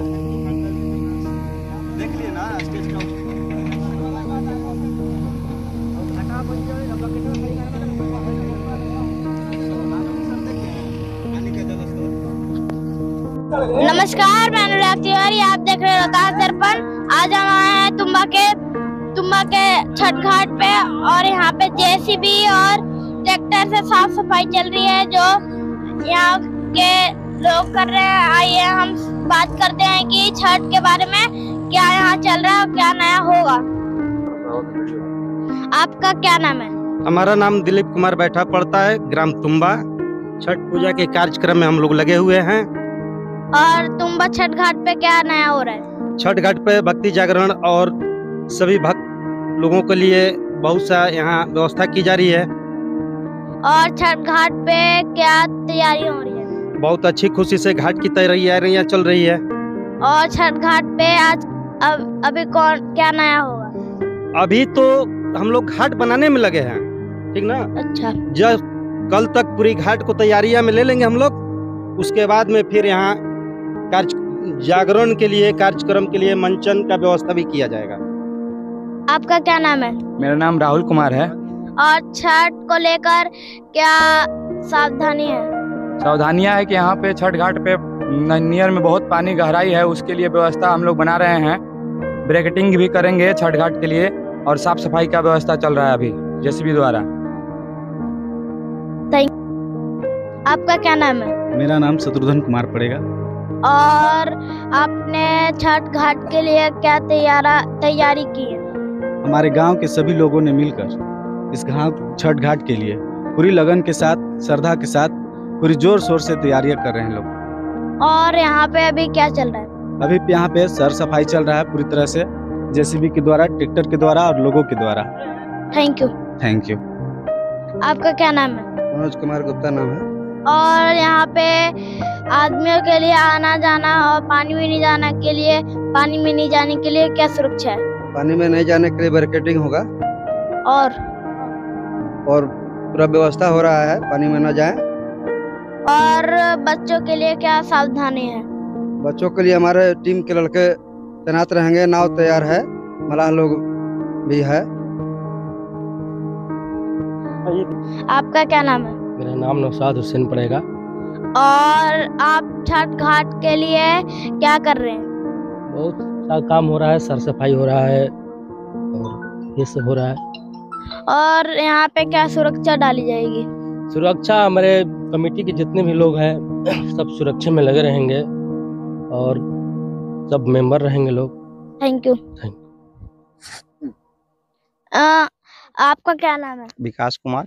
देख लिए ना, स्टेज का नमस्कार, मैं अनुराग तिवारी, आप देख रहे रोहतास दर्पण। आज हम आए हैं तुम्बा के तुम्बा के छठ घाट पे और यहाँ पे जेसीबी और ट्रैक्टर से साफ़ सफ़ाई चल रही है, जो यहाँ के लोग कर रहे हैं। आइए हम बात करते हैं कि छठ के बारे में क्या यहाँ चल रहा है और क्या नया होगा। आपका क्या नाम है? हमारा नाम दिलीप कुमार बैठा पड़ता है ग्राम तुम्बा। छठ पूजा के कार्यक्रम में हम लोग लगे हुए हैं। और तुम्बा छठ घाट पे क्या नया हो रहा है? छठ घाट पे भक्ति जागरण और सभी भक्त लोगों के लिए बहुत सा यहाँ व्यवस्था की जा रही है। और छठ घाट पे क्या तैयारी हो रही है? बहुत अच्छी खुशी से घाट की तैयारियाँ चल रही है। और छठ घाट पे आज अब अभी कौन क्या नया होगा? अभी तो हम लोग घाट बनाने में लगे हैं ठीक ना? अच्छा। जब कल तक पूरी घाट को तैयारियाँ में ले लेंगे हम लोग उसके बाद में फिर यहाँ कार्य जागरण के लिए कार्यक्रम के लिए मंचन का व्यवस्था भी किया जाएगा। आपका क्या नाम है? मेरा नाम राहुल कुमार है। और छठ को लेकर क्या सावधानी है? सावधानियाँ है कि यहाँ पे छठ घाट पे नियर में बहुत पानी गहराई है उसके लिए व्यवस्था हम लोग बना रहे हैं। ब्रैकेटिंग भी करेंगे छठ घाट के लिए और साफ़ सफ़ाई का व्यवस्था चल रहा है अभी जेसीबी द्वारा। आपका क्या नाम है? मेरा नाम शत्रुघ्न कुमार पड़ेगा। और आपने छठ घाट के लिए क्या तैयारा तैयारी की है? हमारे गाँव के सभी लोगों ने मिलकर इस घाट छठ घाट के लिए पूरी लगन के साथ श्रद्धा के साथ पूरी ज़ोर शोर से तैयारियाँ कर रहे हैं लोग। और यहाँ पे अभी क्या चल रहा है? अभी यहाँ पे सर सफ़ाई चल रहा है पूरी तरह से जेसीबी के द्वारा ट्रैक्टर के द्वारा और लोगों के द्वारा। थैंक यू थैंक यू आपका क्या नाम है? मनोज कुमार गुप्ता नाम है। और यहाँ पे आदमियों के लिए आना जाना और पानी में नहीं जाना के लिए पानी में नहीं जाने के लिए क्या सुरक्षा है? पानी में नहीं जाने के लिए बैरिकेटिंग होगा। और? और पूरा व्यवस्था हो रहा है पानी में न जाए। और बच्चों के लिए क्या सावधानी है? बच्चों के लिए हमारे टीम के लड़के तैनात रहेंगे नाव तैयार है मलाह लोग भी है। आपका क्या नाम है? मेरा नाम नौशाद हुसैन पड़ेगा। और आप छठ घाट के लिए क्या कर रहे हैं? बहुत सा काम हो रहा है सर सफ़ाई हो रहा है और ये सब हो रहा है। और यहाँ पे क्या सुरक्षा डाली जाएगी? सुरक्षा हमारे कमेटी के जितने भी लोग हैं सब सुरक्षा में लगे रहेंगे और सब मेंबर रहेंगे लोग। थैंक यू आपका क्या नाम है? विकास कुमार।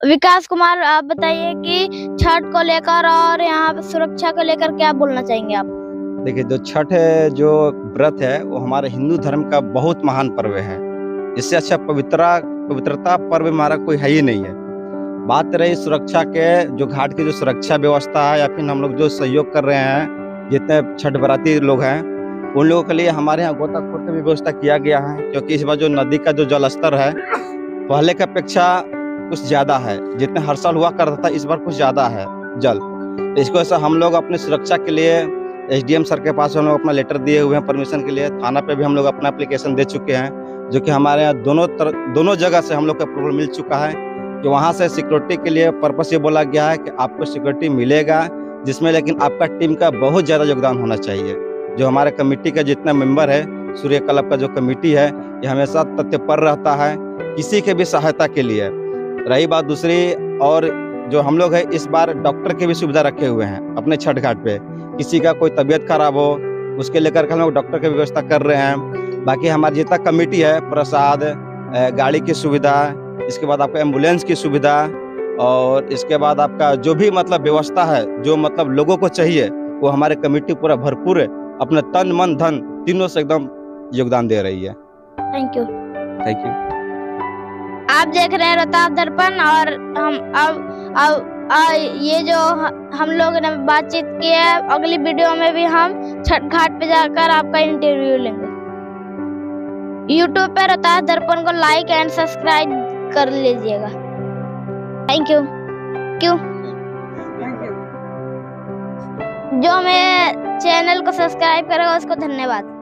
विकास कुमार आप बताइए कि छठ को लेकर और यहाँ सुरक्षा को लेकर क्या बोलना चाहेंगे आप? देखिए जो छठ है जो व्रत है वो हमारे हिंदू धर्म का बहुत महान पर्व है। इससे अच्छा पवित्रा पवित्रता पर्व हमारा कोई है ही नहीं है। बात रही सुरक्षा के जो घाट की जो सुरक्षा व्यवस्था है या फिर हम लोग जो सहयोग कर रहे हैं जितने छठ बराती लोग हैं उन लोगों के लिए हमारे यहाँ गोताखोर की भी व्यवस्था किया गया है क्योंकि इस बार जो नदी का जो जल स्तर है पहले की अपेक्षा कुछ ज़्यादा है। जितने हर साल हुआ करता था इस बार कुछ ज़्यादा है जल। इसको ऐसा हम लोग अपनी सुरक्षा के लिए एसडीएम सर के पास हम लोग अपना लेटर दिए हुए हैं परमिशन के लिए थाना पे भी हम लोग अपना एप्लीकेशन दे चुके हैं जो कि हमारे यहाँ दोनों तर, दोनों जगह से हम लोग का अप्रूवल मिल चुका है। कि वहाँ से सिक्योरिटी के लिए पर्पस ये बोला गया है कि आपको सिक्योरिटी मिलेगा, जिसमें लेकिन आपका टीम का बहुत ज़्यादा योगदान होना चाहिए। जो हमारे कमेटी का जितना मेंबर है, सूर्य क्लब का जो कमेटी है, ये हमेशा तथ्यपर रहता है, किसी के भी सहायता के लिए। रही बात दूसरी, और जो हम लोग है, इस बार डॉक्टर की भी सुविधा रखे हुए हैं, अपने छठ घाट पे। किसी का कोई तबीयत खराब हो, उसके लेकर हम लोग डॉक्टर की व्यवस्था कर रहे हैं। बाकी हमारी जितना कमेटी है, प्रसाद गाड़ी की सुविधा इसके बाद आपका एंबुलेंस की सुविधा और इसके बाद आपका जो भी मतलब व्यवस्था है जो मतलब लोगों को चाहिए वो हमारे कमेटी पूरा भरपूर अपने तन मन धन तीनों से एकदम योगदान दे रही है। थैंक यू थैंक यू आप देख रहे हैं रोहतास दर्पण और हम अब अब आ, ये जो हम लोग ने बातचीत की है अगली वीडियो में भी हम छठ घाट पे जाकर आपका इंटरव्यू लेंगे। यूट्यूब पे रोहतास दर्पण को लाइक एंड सब्सक्राइब कर लीजिएगा। थैंक यू क्यों जो हमें चैनल को सब्सक्राइब करेगा उसको धन्यवाद।